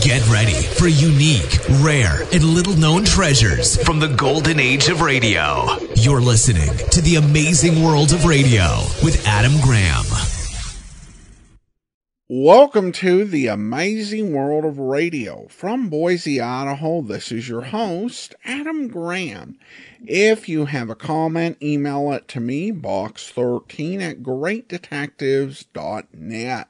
Get ready for unique, rare, and little known treasures from the golden age of radio. You're listening to The Amazing World of Radio with Adam Graham. Welcome to the amazing world of radio. From Boise, Idaho, this is your host, Adam Graham. If you have a comment, email it to me, box13 at greatdetectives.net.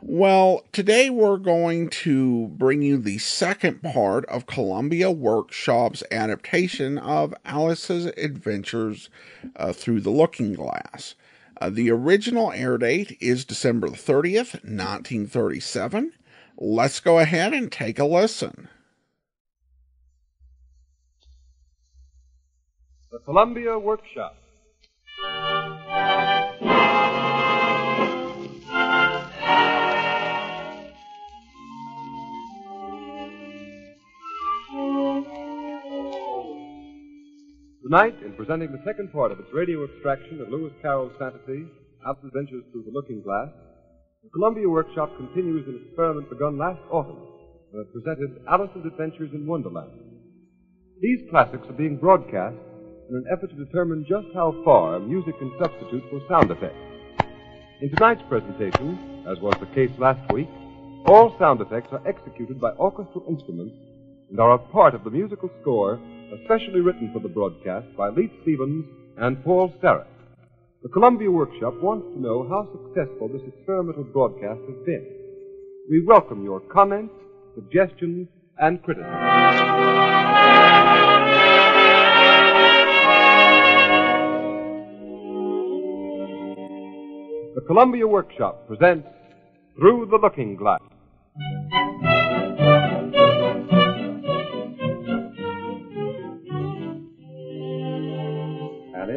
Well, today we're going to bring you the second part of Columbia Workshop's adaptation of Alice's Adventures uh, Through the Looking Glass. Uh, the original air date is December 30th, 1937. Let's go ahead and take a listen. The Columbia Workshop. Tonight, in presenting the second part of its radio extraction of Lewis Carroll's fantasy, Alice's Adventures Through the Looking Glass, the Columbia Workshop continues an experiment begun last autumn when it presented Alice's Adventures in Wonderland. These classics are being broadcast in an effort to determine just how far music can substitute for sound effects. In tonight's presentation, as was the case last week, all sound effects are executed by orchestral instruments and are a part of the musical score especially written for the broadcast by Leith Stevens and Paul Starrett. The Columbia Workshop wants to know how successful this experimental broadcast has been. We welcome your comments, suggestions, and criticism. The Columbia Workshop presents Through the Looking Glass.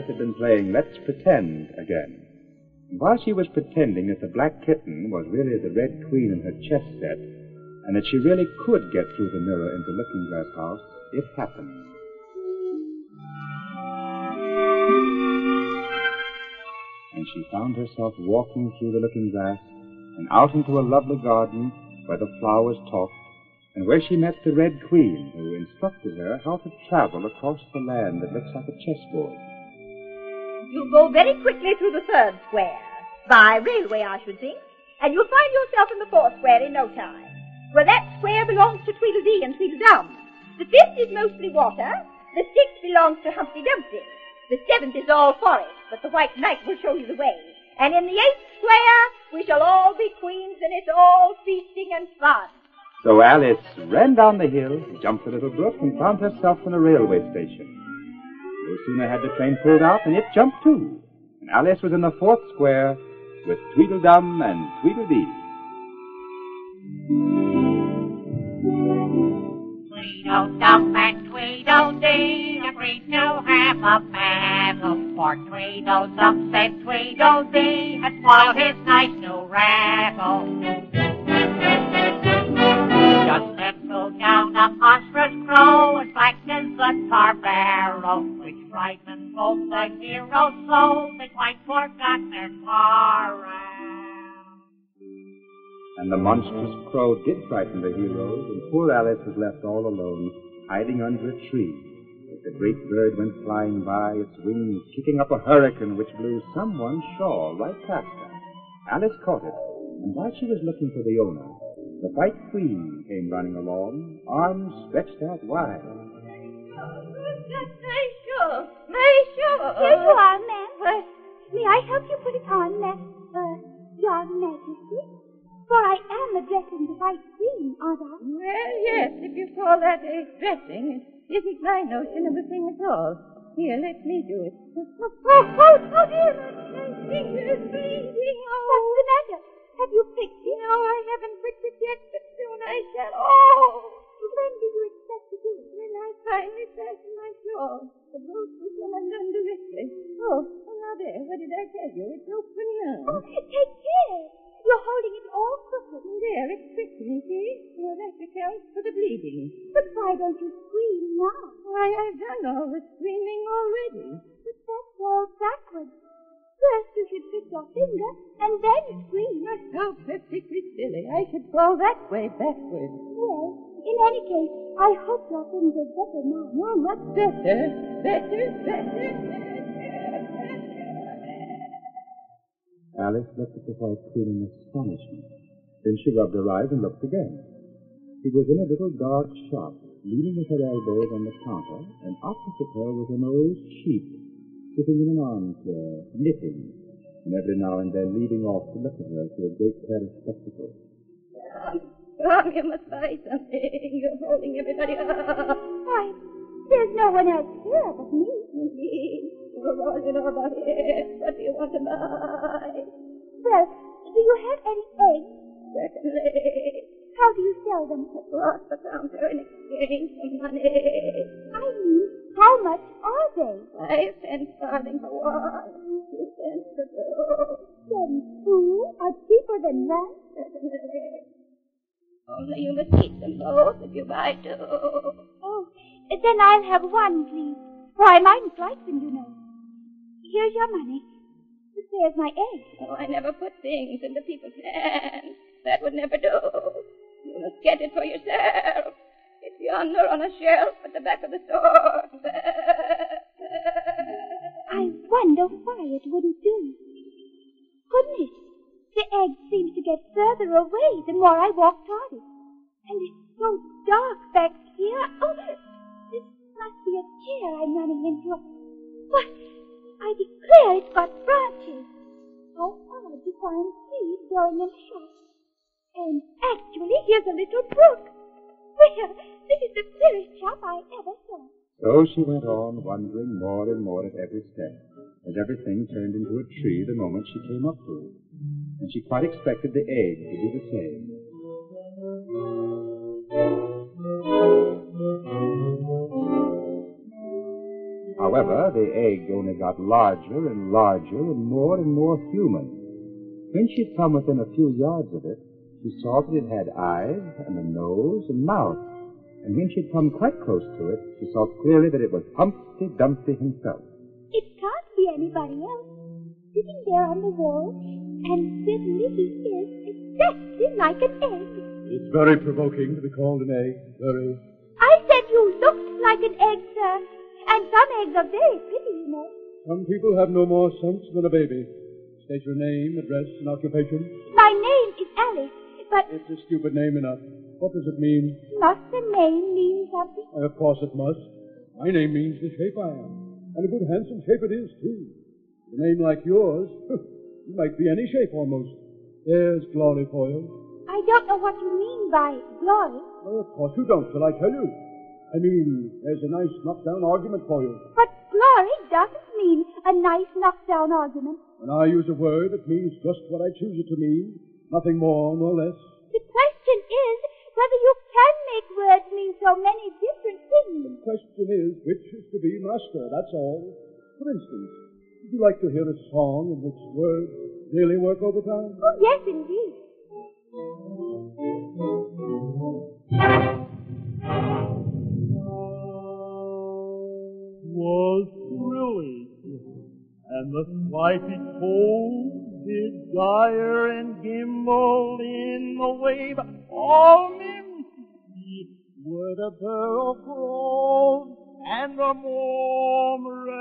Had been playing Let's Pretend again. And while she was pretending that the black kitten was really the red queen in her chess set, and that she really could get through the mirror into Looking Glass House, it happened. And she found herself walking through the looking glass and out into a lovely garden where the flowers talked and where she met the Red Queen, who instructed her how to travel across the land that looks like a chessboard. You'll go very quickly through the third square, by railway, I should think, and you'll find yourself in the fourth square in no time. Well, that square belongs to Tweedledee and Tweedledum. The fifth is mostly water. The sixth belongs to Humpty Dumpty. The seventh is all forest, but the White Knight will show you the way. And in the eighth square, we shall all be queens, and it's all feasting and fun. So Alice ran down the hill, jumped a little brook, and found herself in a railway station. No sooner had the train pulled out than it jumped too, and Alice was in the fourth square with Tweedledum and Tweedledee. Tweedledum and Tweedledee agreed to have a battle, for Tweedledum said Tweedledee had spoiled his nice new rattle. Just then flew down a monstrous crow as a tar barrel, which frightened both the heroes so they quite forgot their quarrel. And the monstrous crow did frighten the heroes, and poor Alice was left all alone, hiding under a tree. The great bird went flying by, its wings kicking up a hurricane which blew someone's shawl right past her. Alice caught it, and while she was looking for the owner, the White Queen came running along, arms stretched out wide. Here you are, ma'am. May I help you put it on, ma'am? Uh, Your Majesty? For I am addressing the White Queen, aren't I? Well, yes, if you call that a dressing, it isn't my notion of a thing at all. Here, let me do it. Oh, oh, oh, oh dear, my finger is bleeding. Oh. What's the matter? Have you pricked it? No, I haven't pricked it yet, but soon I shall. Oh! When do you expect to do it? When I finally fasten my shawl. The brooch will come undone directly. Oh, oh, now there. What did I tell you? It's open now. Oh, take care. You're holding it all crooked. There, it's pricking, see? Well, that accounts for the bleeding. But why don't you scream now? Why, I've done all the screaming already. But that's all backwards. First you should prick your finger and then scream. How perfectly silly. I should fall that way backward. Well, in any case, I hope your finger's better now. Oh, much better. Better, better. Alice looked at the White Queen in astonishment. Then she rubbed her eyes and looked again. She was in a little dark shop, leaning with her elbows on the counter, and opposite her was an old sheep, sitting in an armchair, knitting, and every now and then leading off to look at her through a great pair of spectacles. Come, you must buy something. You're holding everybody up. Why, there's no one else here but me. Indeed. Well, all you know about it. What do you want to buy? Well, do you have any eggs? Certainly. How do you sell them? Across the counter in exchange for money. I mean, how much are they? Five cents farthing for one. Two cents for two. Then two are cheaper than one. Certainly. Only you must eat them both if you buy two. Oh, then I'll have one, please. For I mightn't like them, you know. Here's your money. But there's my egg. Oh, I never put things into people's hands. That would never do. You must get it for yourself. It's yonder on a shelf at the back of the store. I wonder why it wouldn't do. Goodness, the egg seems to get further away the more I walk toward it. And it's so dark back here. Oh, this must be a chair I'm running into. What? I declare it's got branches. How odd to find trees growing in a shop. And actually, here's a little brook. Well, this is the queerest shop I ever saw. So she went on, wondering more and more at every step, as everything turned into a tree the moment she came up to it. And she quite expected the egg to do the same. However, the egg only got larger and larger and more and more human. When she'd come within a few yards of it, she saw that it had eyes and a nose and mouth. And when she'd come quite close to it, she saw clearly that it was Humpty Dumpty himself. It can't be anybody else. Sitting there on the wall, and certainly he is exactly like an egg. It's very provoking to be called an egg. Very. I said you looked like an egg, sir. And some eggs are very pretty, you know. Some people have no more sense than a baby. State your name, address, and occupation. My name is Alice, but It's a stupid name enough. What does it mean? must the name mean something? Why, of course it must. My name means the shape I am. And a good handsome shape it is, too. With A name like yours, you might be any shape almost. There's glory for you. I don't know what you mean by glory. Well, of course you don't till I tell you. I mean, there's a nice knockdown argument for you. But glory doesn't mean a nice knockdown argument. When I use a word, it means just what I choose it to mean. Nothing more nor less. The question is whether you can make words mean so many different things. The question is, which is to be master, that's all. For instance, would you like to hear a song in which words really work overtime? Oh, yes, indeed. was thrilling, and the flighty cold did gyre and gimble in the wabe. All misty were the borough groves and the murmurous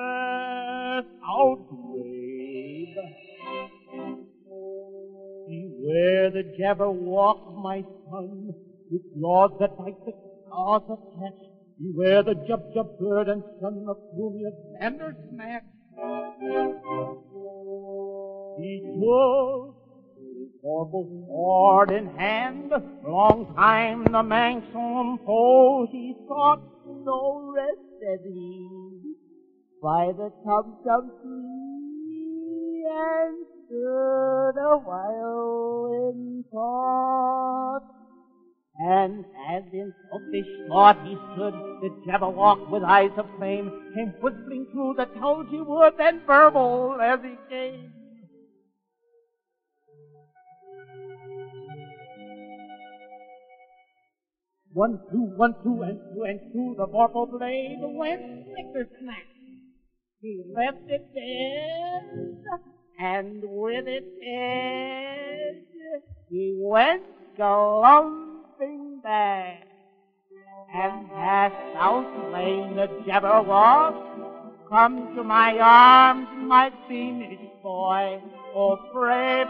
outgrabe. Beware the Jabberwock, my son, with claws that bite the stars of catch. Beware the Jub Jub bird and son of frumious Bandersnatch. He took his sword in hand. Long time the manxome foe he sought, so rested he by the Tum Tum tree and stood a while in thought. And as in selfish thought he stood, the Jabberwock with eyes of flame came whistling through the tulgey wood and burbled as he came. One, two, one, two, and two, and two, the vorpal blade went snicker snack. He left it dead, and with it edge he went galumphing back, and past South Lane the Jabberwock, come to my arms, my beamish boy, oh brave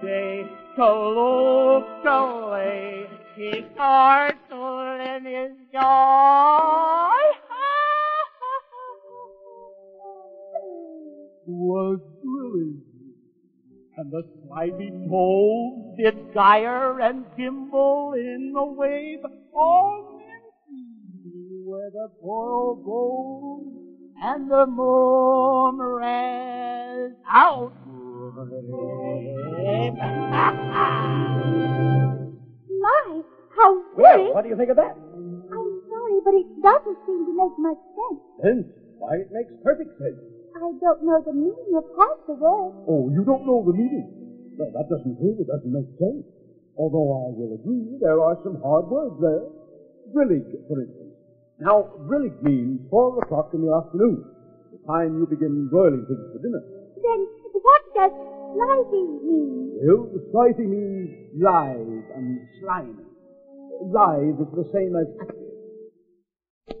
day to look lay, he chortled in his joy. was thrilling. And the slimy toad did gyre and gimble in the wabe, all empty where the old gold and the moon ran out. My, how Well, what do you think of that? I'm sorry, but it doesn't seem to make much sense. Sense? Why, it makes perfect sense. I don't know the meaning of half the words. Oh, you don't know the meaning? Well, that doesn't prove it doesn't make sense. Although I will agree there are some hard words there. Brillig, for instance. Now, brillig means four o'clock in the afternoon, the time you begin boiling things for dinner. Then what does slithy mean? Well, slithy means live and slimy. Live is the same as active.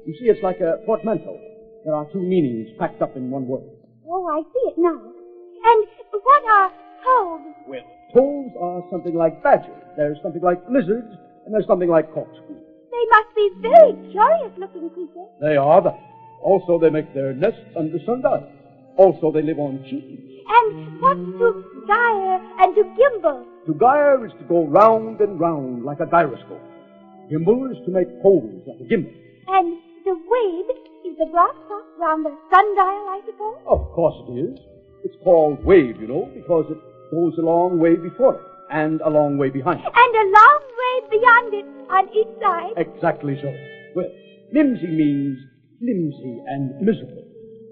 You see, it's like a portmanteau. There are two meanings packed up in one word. Oh, I see it now. And what are toves? Well, toves are something like badgers. There's something like lizards, and there's something like corkscrews. They must be very curious looking creatures. They are that. Also, they make their nests under sundial. Also, they live on cheese. And what's to gyre and to gimble? To gyre is to go round and round like a gyroscope. Gimbal is to make holes like a gimlet. And the wabe is the broad spot round the sundial, I suppose? Of course it is. It's called wabe, you know, because it goes a long way before it and a long way behind it. And a long way beyond it on each side. Exactly so. Well, mimsy means flimsy and miserable.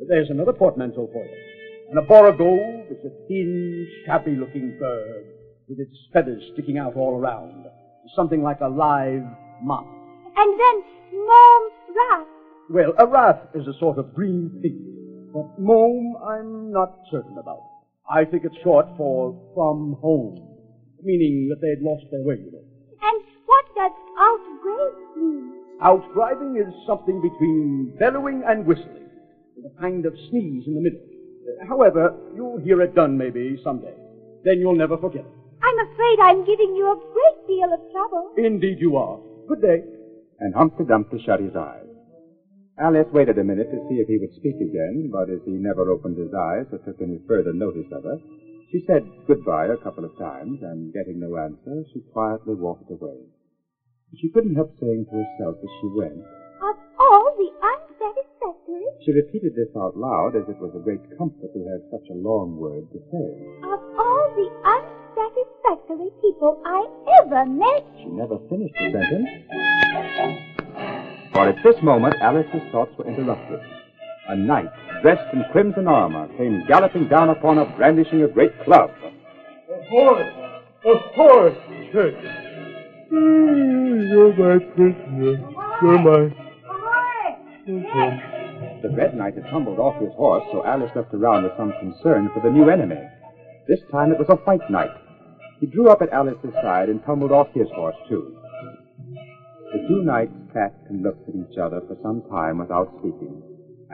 There's another portmanteau for you. An aborigove is a thin, shabby-looking bird with its feathers sticking out all around. Something like a live moth. And then mome rath. Well, a rath is a sort of green pig, but mome I'm not certain about. I think it's short for from home, meaning that they'd lost their way, you know. And what does outgraze mean? Outdriving is something between bellowing and whistling, with a kind of sneeze in the middle. However, you'll hear it done maybe someday. Then you'll never forget it. I'm afraid I'm giving you a great deal of trouble. Indeed you are. Good day. And Humpty Dumpty shut his eyes. Alice waited a minute to see if he would speak again, but as he never opened his eyes or took any further notice of her, she said goodbye a couple of times, and getting no answer, she quietly walked away. She couldn't help saying to herself as she went, Of all the unsatisfactory, she repeated this out loud as it was a great comfort to have such a long word to say. of all the unsatisfactory people I ever met. She never finished the sentence. For at this moment, Alice's thoughts were interrupted. A knight, dressed in crimson armor, came galloping down upon her, brandishing a great club. A horse! A horse, Church! You're my prisoner. You're my... The Red Knight had tumbled off his horse, so Alice looked around with some concern for the new enemy. This time it was a white knight. He drew up at Alice's side and tumbled off his horse, too. The two knights sat and looked at each other for some time without speaking.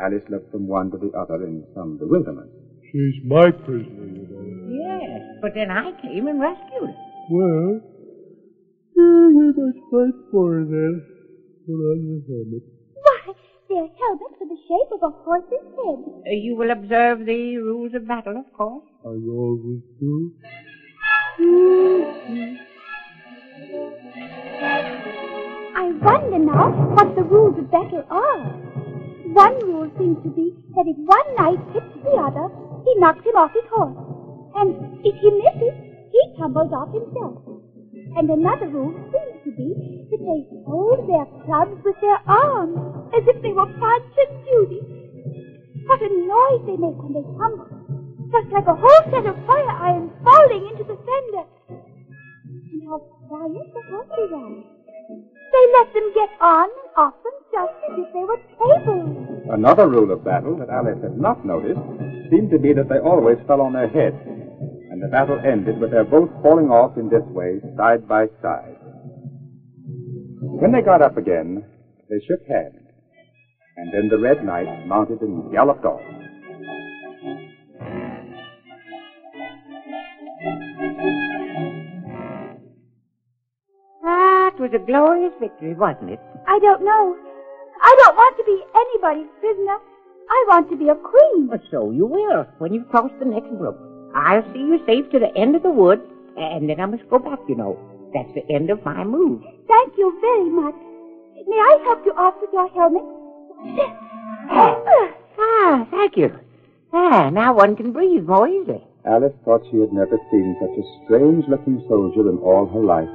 Alice looked from one to the other in some bewilderment. She's my prisoner, you know. Yes, but then I came and rescued her. Well, we must fight for her then. Put on your helmet. Why, their helmets are the shape of a horse's head. Uh, you will observe the rules of battle, of course. I always do. I wonder now what the rules of battle are. One rule seems to be that if one knight hits the other, he knocks him off his horse. And if he misses, he tumbles off himself. And another rule seems to be that they hold their clubs with their arms, as if they were Punch and Judy. What a noise they make when they tumble, just like a whole set of fire irons falling into the fender. And how quiet the horses are. They let them get on and off them just as if they were tables. Another rule of battle that Alice had not noticed seemed to be that they always fell on their heads, and the battle ended with their both falling off in this way, side by side. When they got up again, they shook hands, and then the Red Knight mounted and galloped off. That was a glorious victory, wasn't it? I don't know. I don't want to be anybody's prisoner. I want to be a queen. Well, so you will when you cross the next brook. I'll see you safe to the end of the wood, and then I must go back, you know. That's the end of my move. Thank you very much. May I help you off with your helmet? ah, thank you. Ah, now one can breathe more easily. Alice thought she had never seen such a strange looking soldier in all her life.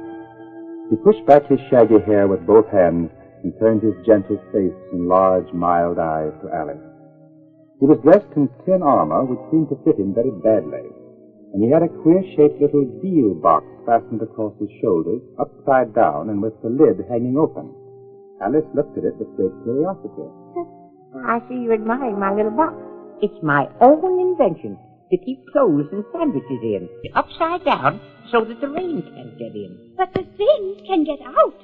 He pushed back his shaggy hair with both hands and turned his gentle face and large, mild eyes to Alice. He was dressed in tin armor which seemed to fit him very badly, and he had a queer-shaped little deal box fastened across his shoulders, upside down and with the lid hanging open. Alice looked at it with great curiosity. I see you're admiring my little box. It's my own invention to keep clothes and sandwiches in, upside down, so that the rain can't get in. But the things can get out.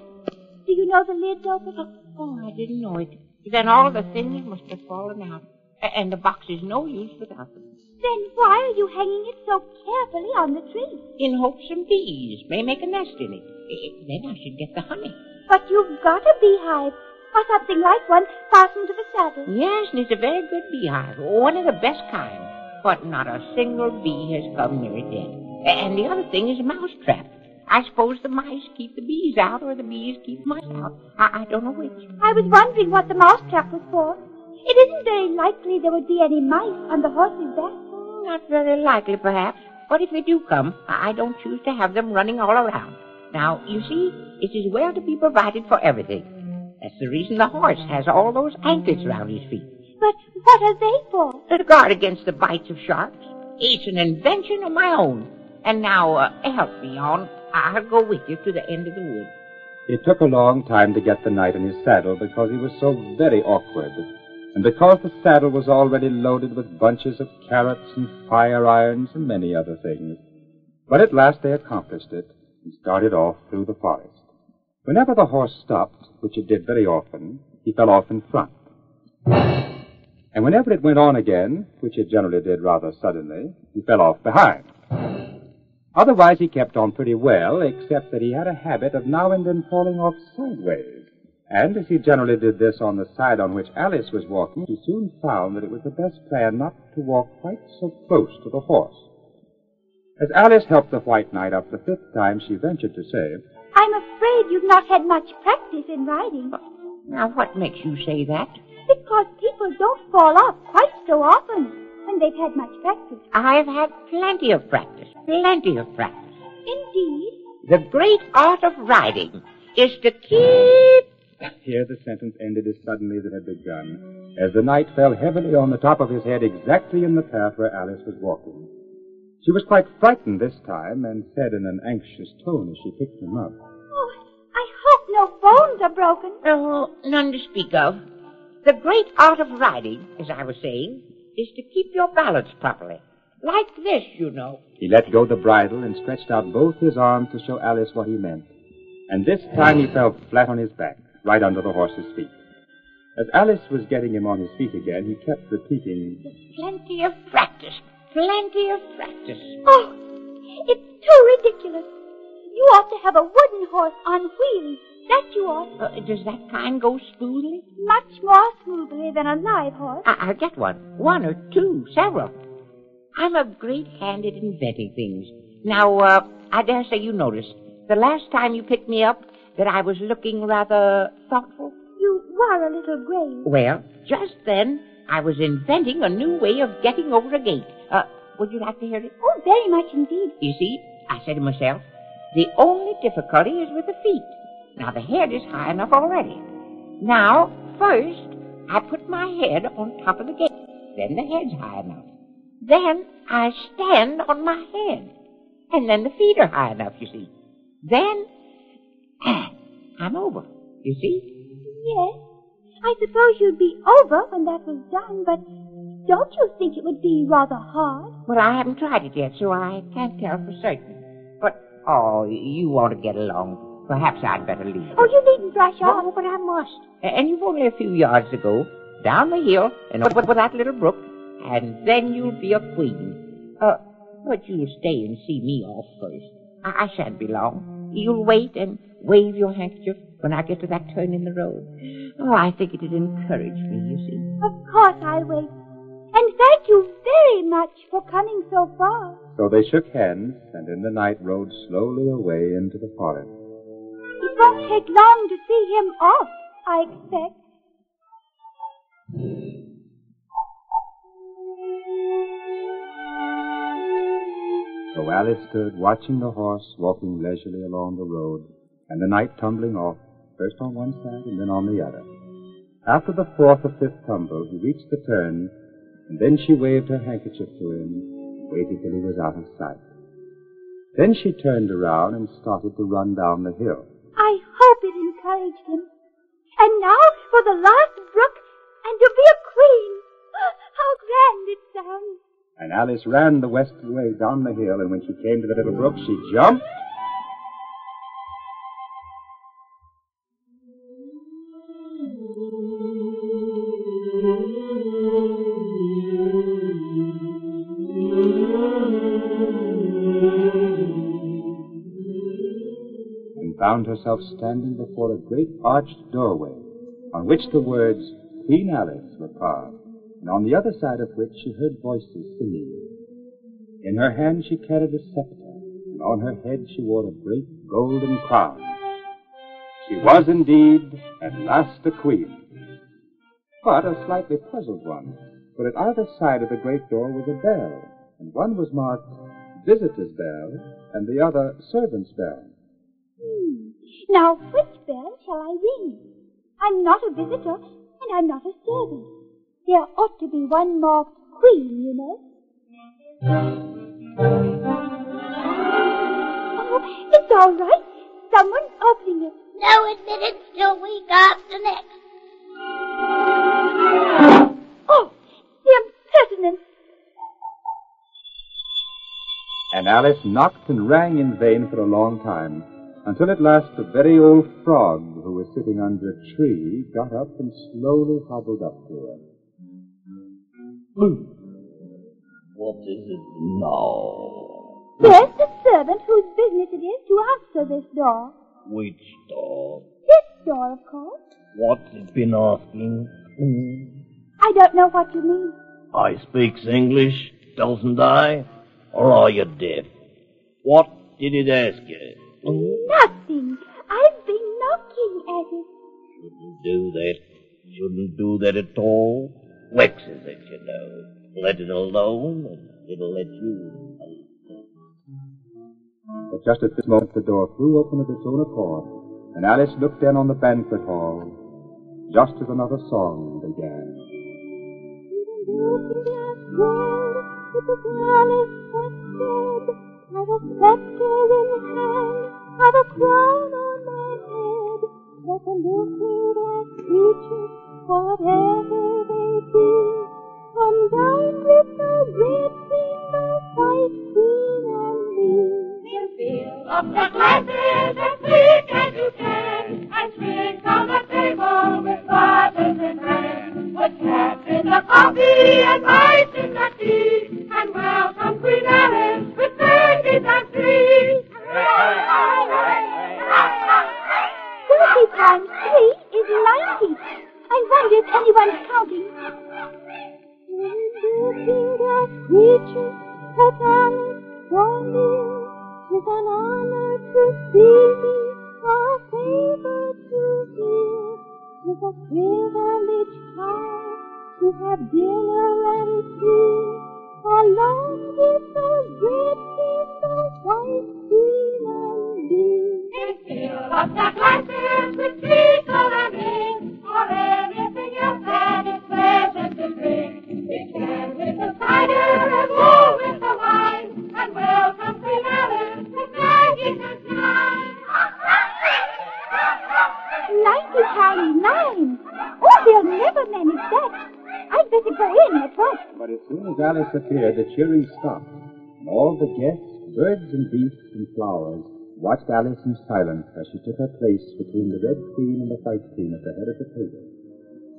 Do you know the lid's open? Oh, I didn't know it. Then all the things must have fallen out, A- and the box is no use without them. Then why are you hanging it so carefully on the tree? In hopes some bees may make a nest in it. Eh, Then I should get the honey. But you've got a beehive, or something like one, fastened to the saddle. Yes, and it's a very good beehive, one of the best kind. But not a single bee has come near it yet. And the other thing is a mouse trap. I suppose the mice keep the bees out, or the bees keep mice out. I, I don't know which. I was wondering what the mouse trap was for. It isn't very likely there would be any mice on the horse's back. Not very likely, perhaps. But if they do come, I I don't choose to have them running all around. Now, you see, it is well to be provided for everything. That's the reason the horse has all those anklets round his feet. But what are they for? To guard against the bites of sharks. It's an invention of my own. And now, uh, help me on. I'll go with you to the end of the wood. It took a long time to get the knight in his saddle because he was so very awkward, and because the saddle was already loaded with bunches of carrots and fire irons and many other things. But at last they accomplished it and started off through the forest. Whenever the horse stopped, which it did very often, he fell off in front. And whenever it went on again, which it generally did rather suddenly, he fell off behind. Otherwise, he kept on pretty well, except that he had a habit of now and then falling off sideways. And as he generally did this on the side on which Alice was walking, he soon found that it was the best plan not to walk quite so close to the horse. As Alice helped the White Knight up the fifth time, she ventured to say, I'm afraid you've not had much practice in riding. Now, what makes you say that? Because people don't fall off quite so often when they've had much practice. I've had plenty of practice. Plenty of practice. Indeed. The great art of riding is to keep. Here the sentence ended as suddenly as it had begun, as the knight fell heavily on the top of his head exactly in the path where Alice was walking. She was quite frightened this time, and said in an anxious tone as she picked him up, Oh, I hope no bones are broken. Oh, none to speak of. The great art of riding, as I was saying, is to keep your balance properly. Like this, you know. He let go the bridle and stretched out both his arms to show Alice what he meant. And this time he fell flat on his back, right under the horse's feet. As Alice was getting him on his feet again, he kept repeating, Plenty of practice. Plenty of practice. Oh, it's too ridiculous. You ought to have a wooden horse on wheels. That you ought. Uh, does that kind go smoothly? Much more smoothly than a live horse. I- I'll get one. One or two, several. I'm a great hand at inventing things. Now, uh, I dare say you noticed the last time you picked me up that I was looking rather thoughtful. You were a little grave. Well, just then I was inventing a new way of getting over a gate. Uh, would you like to hear it? Oh, very much indeed. You see, I said to myself, the only difficulty is with the feet. Now the head is high enough already. Now, first, I put my head on top of the gate. Then the head's high enough. Then I stand on my head. And then the feet are high enough, you see. Then I'm over. You see? Yes. I suppose you'd be over when that was done, but don't you think it would be rather hard? Well, I haven't tried it yet, so I can't tell for certain. But, oh, you want to get along. Perhaps I'd better leave. Oh, you needn't rush off. No, but I must. And you've only a few yards to go, down the hill, and over that little brook, and then you'll be a queen. Uh, but you'll stay and see me off first. I, I shan't be long. You'll wait and wave your handkerchief when I get to that turn in the road. Oh, I think it'd encourage me, you see. Of course I'll wait. And thank you very much for coming so far. So they shook hands, and in the night rode slowly away into the forest. It won't take long to see him off, I expect. So Alice stood watching the horse walking leisurely along the road, and the night tumbling off, first on one side and then on the other. After the fourth or fifth tumble, he reached the turn, and then she waved her handkerchief to him, waited till he was out of sight. Then she turned around and started to run down the hill. I hope it encouraged him. And now for the last brook and to be a queen. How grand it sounds. And Alice ran the westward way down the hill, and when she came to the little brook, she jumped. Found herself standing before a great arched doorway on which the words Queen Alice were carved, and on the other side of which she heard voices singing. In her hand she carried a scepter, and on her head she wore a great golden crown. She was indeed at last a queen, but a slightly puzzled one, for at either side of the great door was a bell, and one was marked Visitor's Bell, and the other Servant's Bell. Now, which bell shall I ring? I'm not a visitor, and I'm not a servant. There ought to be one marked Queen, you know. Oh, it's all right. Someone's opening it. No admittance till week after next. Oh, the impertinence. And Alice knocked and rang in vain for a long time, until at last the very old frog who was sitting under a tree got up and slowly hobbled up to her. What is it now? There's the servant whose business it is to answer this door. Which door? This door, of course. What's it been asking? I don't know what you mean. I speaks English, doesn't I? Or are you deaf? What did it ask you? Nothing. I've been knocking at it. Shouldn't do that. Shouldn't do that at all. Vexes it, you know. Let it alone, and it'll let you alone. But just at this moment the door flew open of its own accord, and Alice looked in on the banquet hall, just as another song began. It was Alice that said, I've a scepter in hand, I've a crown on my head. Let the looking glass creatures, whatever they be, come down with the red queen, the white queen, and me. Fill up the glasses as quick as you can, and swing on the table with buttons and. Put caps in the coffee Alice appeared, the cheering stopped, and all the guests, birds and beasts and flowers, watched Alice in silence as she took her place between the Red Queen and the White Queen at the head of the table.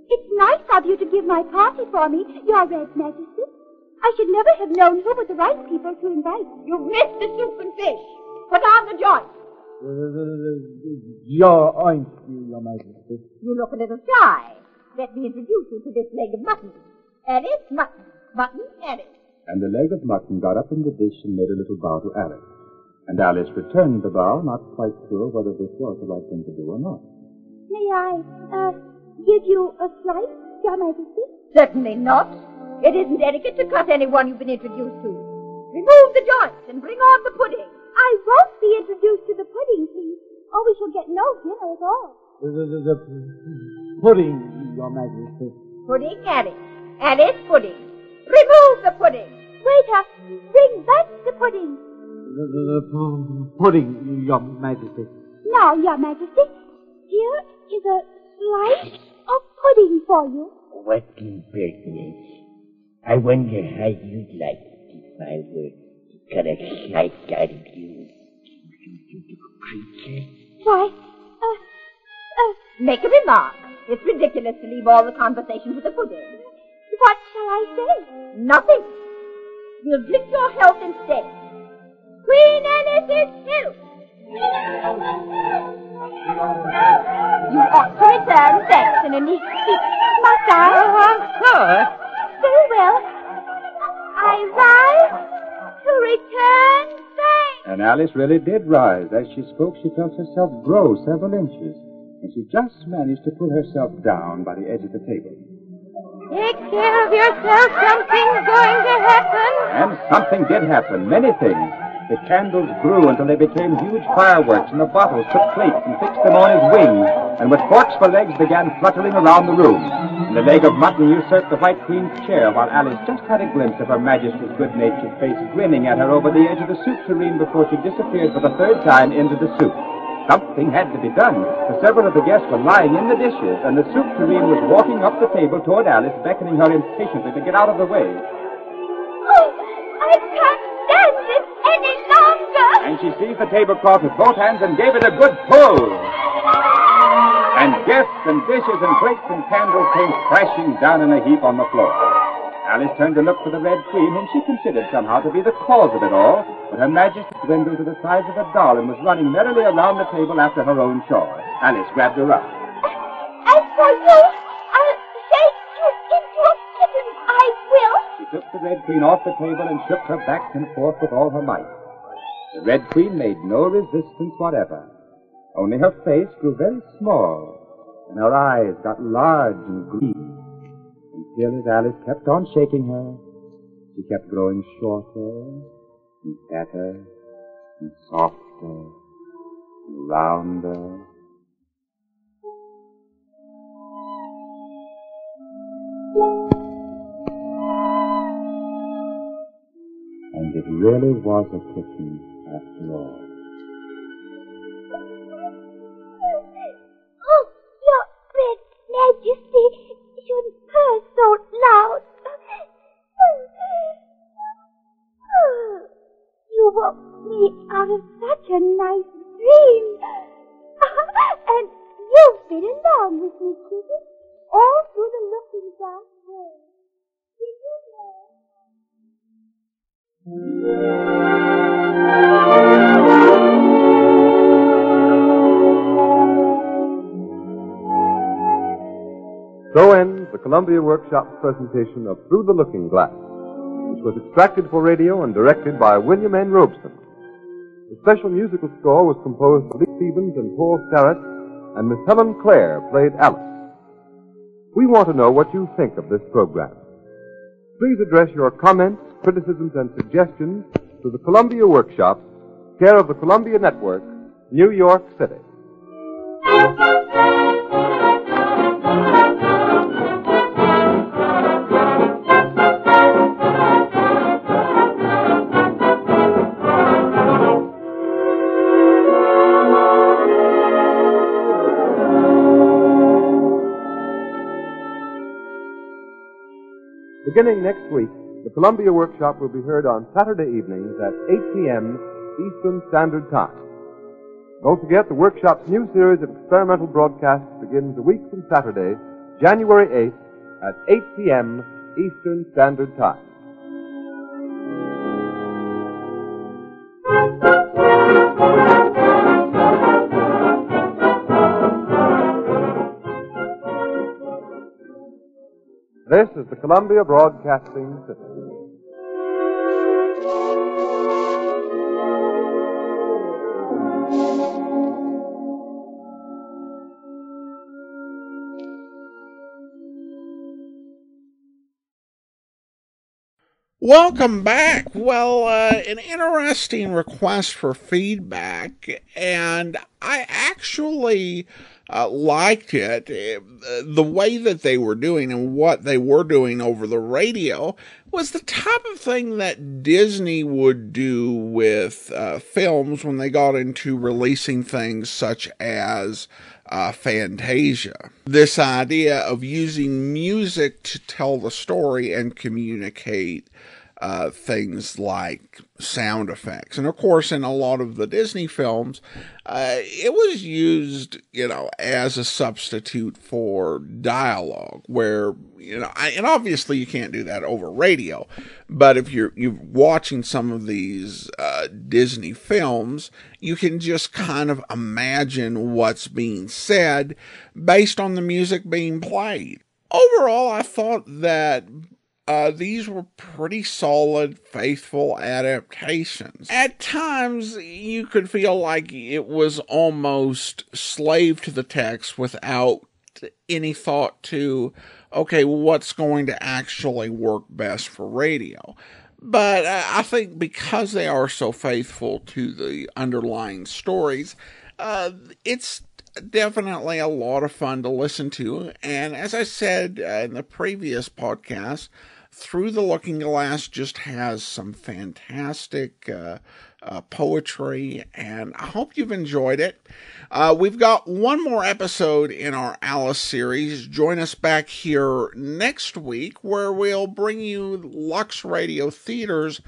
It's nice of you to give my party for me, Your Red Majesty. I should never have known who were the right people to invite. You've missed the soup and fish. Put on the joint. Uh, your oink, Your Majesty. You look a little shy. Let me introduce you to this leg of mutton. Alice Mutton. Mutton Alice. And the leg of mutton got up in the dish and made a little bow to Alice. And Alice returned the bow, not quite sure whether this was the right thing to do or not. May I, uh, give you a slice, Your Majesty? Certainly not. It isn't etiquette to cut anyone you've been introduced to. Remove the joints and bring on the pudding. I won't be introduced to the pudding, please, or we shall get no dinner at all. The, the, the, the pudding, Your Majesty. Pudding, Alice. Alice, pudding. Remove the pudding. Waiter, bring back the pudding. The, the, the pudding, Your Majesty. Now, Your Majesty, here is a slice of pudding for you. What impertinence. I wonder how you'd like it if I were to cut a slice out of you, you, you, you creature. Why, uh, uh, Make a remark. It's ridiculous to leave all the conversation to the pudding. What shall I say? Nothing. We'll drink your health instead. Queen Alice's health. You ought to return thanks in a neat speech. Must I? Of course. Very well. I rise to return thanks. And Alice really did rise. As she spoke, she felt herself grow several inches, and she just managed to put herself down by the edge of the table. Take care of yourself. Something's going to happen. And something did happen, many things. The candles grew until they became huge fireworks, and the bottles took plates and fixed them on his wings, and with forks for legs began fluttering around the room. And the leg of mutton usurped the White Queen's chair, while Alice just had a glimpse of Her Majesty's good-natured face grinning at her over the edge of the soup tureen before she disappeared for the third time into the soup. Something had to be done, for several of the guests were lying in the dishes, and the soup tureen was walking up the table toward Alice, beckoning her impatiently to get out of the way. Oh, I can't stand this any longer. And she seized the tablecloth with both hands and gave it a good pull. And guests and dishes and plates and candles came crashing down in a heap on the floor. Alice turned to look for the Red Queen, whom she considered somehow to be the cause of it all, but Her Majesty dwindled to the size of a doll and was running merrily around the table after her own shawl. Alice grabbed her up. As for you, I'll shake you into a kitten. I will. She took the Red Queen off the table and shook her back and forth with all her might. The Red Queen made no resistance whatever. Only her face grew very small, and her eyes got large and green. As Alice kept on shaking her, she kept growing shorter and fatter and softer and rounder. And it really was a kitten after all. With me, Kitty, all through the looking glass. Did you know? So ends the Columbia Workshop's presentation of Through the Looking Glass, which was extracted for radio and directed by William N. Robson. The special musical score was composed by Leith Stevens and Paul Starrett, and Miss Helen Clare played Alice. We want to know what you think of this program. Please address your comments, criticisms, and suggestions to the Columbia Workshop, care of the Columbia Network, New York City. Beginning next week, The Columbia Workshop will be heard on Saturday evenings at 8 p.m. Eastern Standard Time. Don't forget the workshop's new series of experimental broadcasts begins a week from Saturday, January 8th at 8 p.m. Eastern Standard Time. This is the Columbia Broadcasting System. Welcome back. Well, uh, an interesting request for feedback, and I actually uh, liked it. Uh, the way that they were doing and what they were doing over the radio was the type of thing that Disney would do with uh, films when they got into releasing things such as uh, Fantasia. This idea of using music to tell the story and communicate uh, things like sound effects. And of course, in a lot of the Disney films, uh, it was used, you know, as a substitute for dialogue, where, you know, I, and obviously you can't do that over radio, but if you're, you're watching some of these uh, Disney films, you can just kind of imagine what's being said based on the music being played. Overall, I thought that uh, these were pretty solid, faithful adaptations. At times, you could feel like it was almost slave to the text without any thought to, okay, what's going to actually work best for radio. But uh, I think because they are so faithful to the underlying stories, uh, it's definitely a lot of fun to listen to. And as I said uh, in the previous podcast, Through the Looking Glass just has some fantastic uh, uh, poetry, and I hope you've enjoyed it. Uh, we've got one more episode in our Alice series. Join us back here next week where we'll bring you Lux Radio Theater's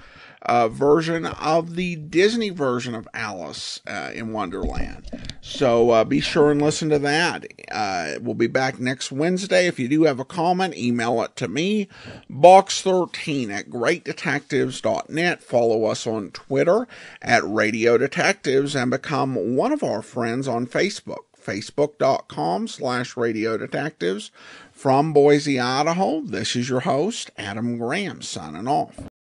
uh, version of the Disney version of Alice uh, in Wonderland. So uh, be sure and listen to that. Uh, we'll be back next Wednesday. If you do have a comment, email it to me, box13 at greatdetectives.net. Follow us on Twitter at Radio Detectives and become one of our friends on Facebook facebook.com slash radio detectives from boise idaho this is your host adam graham signing off